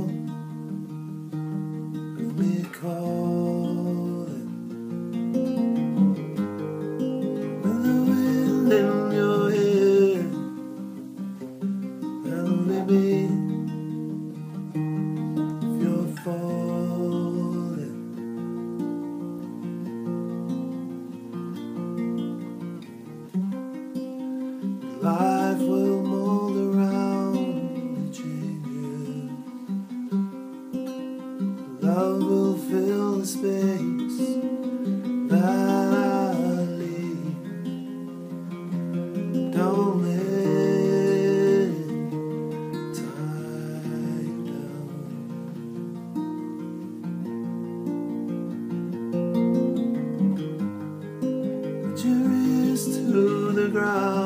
sound Love will fill the space that I leave. Don't let time down. Put your ears to the ground.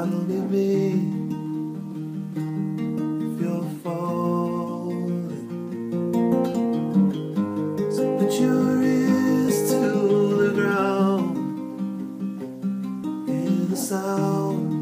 That'll be me. If you're falling, so put your ears to the ground. Hear the sound